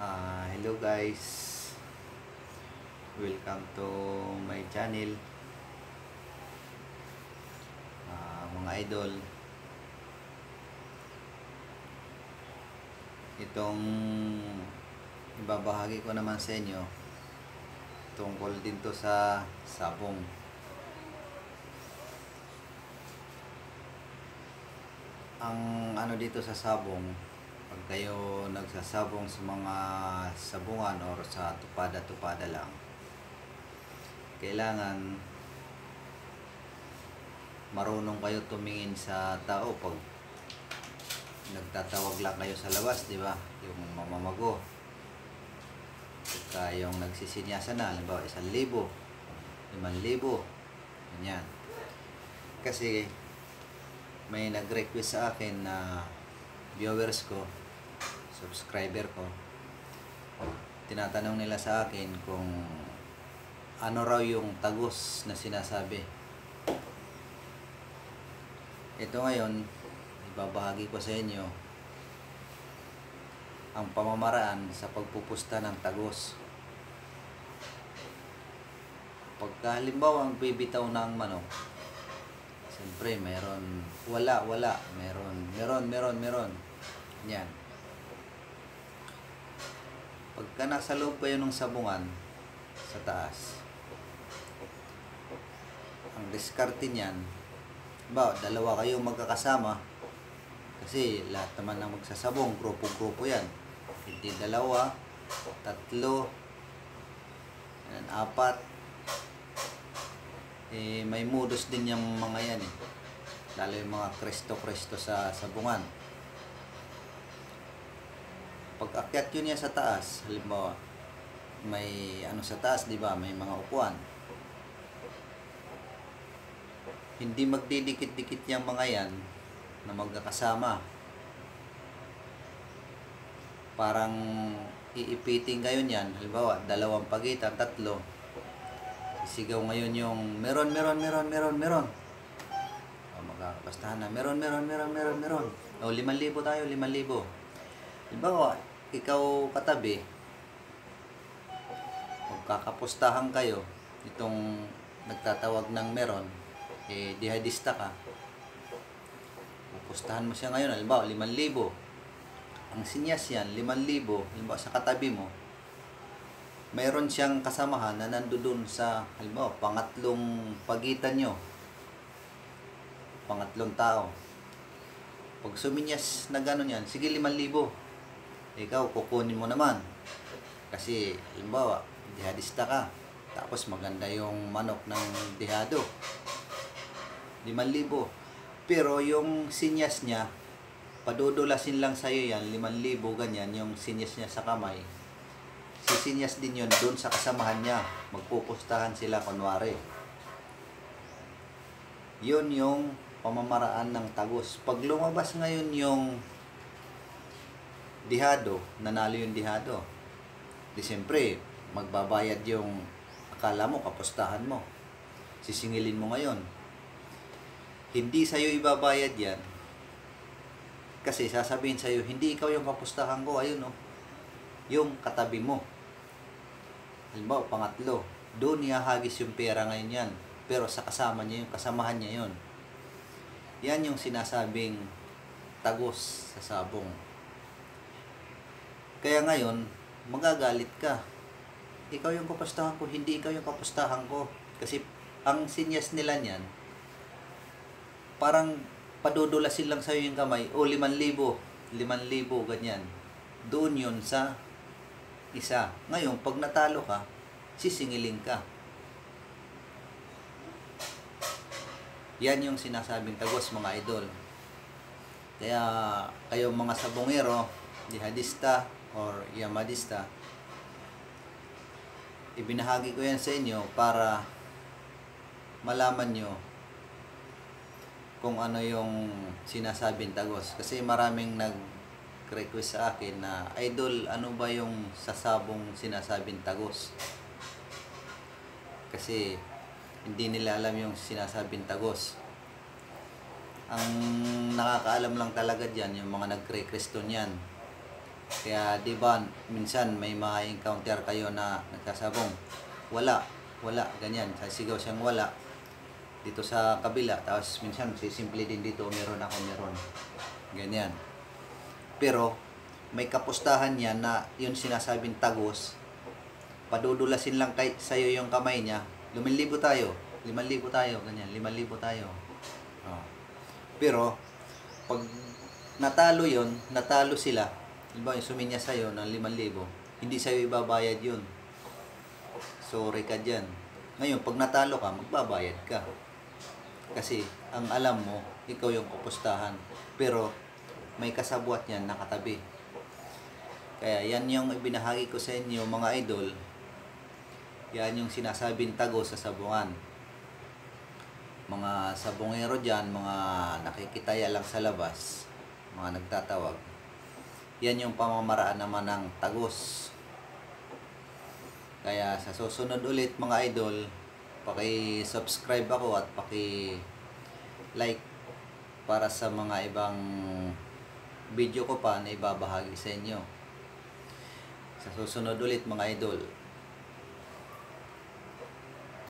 Ah, hello guys. Welcome to my channel. Ah, mga idol. Itong ibabahagi ko naman sa inyo tungkol din to sa sabong. Ang ano dito sa sabong, pag kayo nagsasabong sa mga sabungan or sa tupada-tupada lang, kailangan marunong kayo tumingin sa tao pag nagtatawag lang kayo sa labas, di ba? Yung mamamago. Pagka yung nagsisinyasa na, halimbawa isang libo, limang libo, ganyan. Kasi may nag-request sa akin na viewers ko, subscriber ko, tinatanong nila sa akin kung ano raw yung tagos na sinasabi. Ito ngayon, ibabahagi ko sa inyo ang pamamaraan sa pagpupusta ng tagos. Pagka halimbawa ang bibitaw ng manok, siyempre meron, wala, wala, meron, meron, meron, meron. Yan. Pagka nasa loob kayo ng sabungan, sa taas, ang diskarte niyan, ba, dalawa kayong magkakasama, kasi lahat naman ng magsasabong, grupo-grupo yan. Hindi dalawa, tatlo, yan, apat. Eh, may modus din yung mga yan eh. Lalo yung mga kresto-kresto sa sabungan. Pag akyat yun niya sa taas, halimbawa, may ano sa taas, di ba? May mga upuan. Hindi magdidikit-dikit yung mga yan na magkakasama. Parang iipiting kayo niyan. Halimbawa, dalawang pagitan, tatlo. Sigaw ngayon yung meron, meron, meron, meron, meron. O, magkakapastahan na. Meron, meron, meron, meron, meron. O, liman libo tayo, liman libo. Halimbawa, ikaw katabi, magkakapustahan kayo, itong nagtatawag ng meron, eh, dihadista ka, pupustahan mo siya ngayon, halimbawa, 5,000. Ang sinyas yan, 5,000, halimbawa sa katabi mo, mayroon siyang kasamahan na nandoon sa, halimbawa, pangatlong pagitan nyo. Pangatlong tao. Pag suminyas na gano'n yan, sige 5,000. Ikaw, kukunin mo naman. Kasi, halimbawa, dihadista ka. Tapos maganda yung manok ng dihado. 5,000. Pero yung sinyas niya, padudulasin lang sa'yo yan, 5,000 ganyan, yung sinyas niya sa kamay. Sisinyas din yun doon sa kasamahan niya. Magpupustahan sila kunwari. Yun yung pamamaraan ng tagos. Pag lumabas ngayon yung dihado, nanalo yung dihado. Di siyempre, magbabayad yung akala mo, kapustahan mo. Sisingilin mo ngayon hindi sa'yo ibabayad yan. Kasi sasabihin sa'yo, hindi ikaw yung kapustahan ko, ayun oh. Yung katabi mo. Halimbawa, pangatlo, doon ihahagis yung pera ngayon yan. Pero sa kasama niya yung kasamahan niya yon. Yan yung sinasabing tagos sa sabong. Kaya ngayon, magagalit ka. Ikaw yung kapustahan ko, hindi ikaw yung kapustahan ko. Kasi ang sinyas nila niyan, parang padudulasin lang sa'yo yung kamay, o 5,000, 5,000, ganyan. Doon yun sa isa. Ngayon, pag natalo ka, sisingiling ka. Yan yung sinasabing tagos, mga idol. Kaya, kayo mga sabongero, jihadista, or yamadista, ibinahagi ko yan sa inyo para malaman nyo kung ano yung sinasabing tagos. Kasi maraming nag-request sa akin na, Idol, ano ba yung sasabong sinasabing tagos? Kasi hindi nila alam yung sinasabing tagos. Ang nakakaalam lang talaga dyan, yung mga nagre-request niyan. Kaya di ba minsan may ma-encounter kayo na nagkasabong. Wala, wala, ganyan. Sasigaw siyang wala. Dito sa kabila, tapos minsan sisimple din dito, meron ako, meron. Ganyan. Pero may kapustahan yan na yung sinasabing tagos, padudulasin lang kay sa'yo yung kamay niya, lumilibo tayo, liman libo tayo, ganyan, liman libo tayo. Oh. Pero, pag natalo yon natalo sila, Diba, yung suminya sa'yo ng 5,000, hindi sa'yo ibabayad yun. Sorry ka dyan. Ngayon, pag natalo ka, magbabayad ka. Kasi, ang alam mo, ikaw yung pupustahan. Pero, may kasabwat yan nakatabi. Kaya, yan yung ibinahagi ko sa inyo, mga idol. Yan yung sinasabing tago sa sabungan. Mga sabungero dyan, mga nakikitaya lang sa labas, mga nagtatawag yan yung pamamaraan naman ng tagos. Kaya sa susunod ulit mga idol, paki-subscribe ako at paki-like para sa mga ibang video ko pa na ibabahagi sa inyo. Sa susunod ulit mga idol.